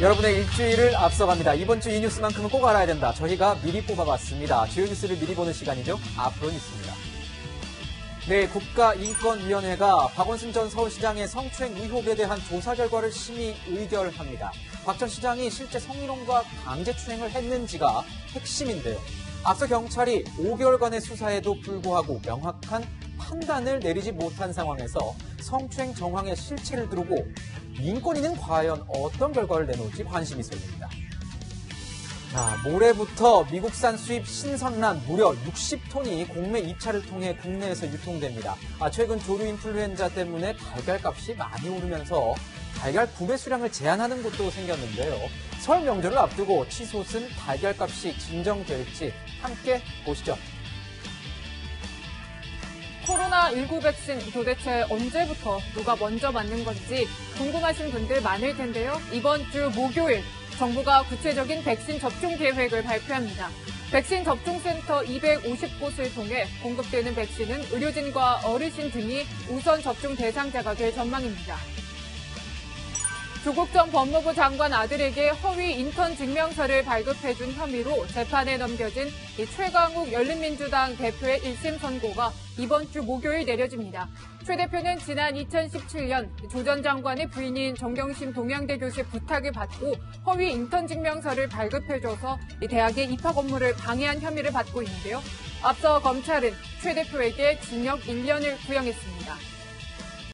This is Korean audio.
여러분의 일주일을 앞서갑니다. 이번 주 이 뉴스만큼은 꼭 알아야 된다. 저희가 미리 뽑아봤습니다. 주요 뉴스를 미리 보는 시간이죠. 앞으로 뉴스입니다. 네, 국가인권위원회가 박원순 전 서울시장의 성추행 의혹에 대한 조사 결과를 심의 의결합니다. 박 전 시장이 실제 성희롱과 강제추행을 했는지가 핵심인데요. 앞서 경찰이 5개월간의 수사에도 불구하고 명확한 판단을 내리지 못한 상황에서 성추행 정황의 실체를 두르고 인권위는 과연 어떤 결과를 내놓을지 관심이 쏠립니다. 자, 모레부터 미국산 수입 신선란 무려 60톤이 공매 입찰을 통해 국내에서 유통됩니다. 아, 최근 조류 인플루엔자 때문에 달걀값이 많이 오르면서 달걀 구매 수량을 제한하는 곳도 생겼는데요. 설 명절을 앞두고 치솟은 달걀값이 진정될지 함께 보시죠. 코로나19 백신 도대체 언제부터 누가 먼저 맞는 건지 궁금하신 분들 많을 텐데요. 이번 주 목요일 정부가 구체적인 백신 접종 계획을 발표합니다. 백신 접종센터 250곳을 통해 공급되는 백신은 의료진과 어르신 등이 우선 접종 대상자가 될 전망입니다. 조국 전 법무부 장관 아들에게 허위 인턴 증명서를 발급해준 혐의로 재판에 넘겨진 최강욱 열린민주당 대표의 1심 선고가 이번 주 목요일 내려집니다. 최 대표는 지난 2017년 조 전 장관의 부인인 정경심 동양대 교수의 부탁을 받고 허위 인턴 증명서를 발급해줘서 대학의 입학 업무를 방해한 혐의를 받고 있는데요. 앞서 검찰은 최 대표에게 징역 1년을 구형했습니다.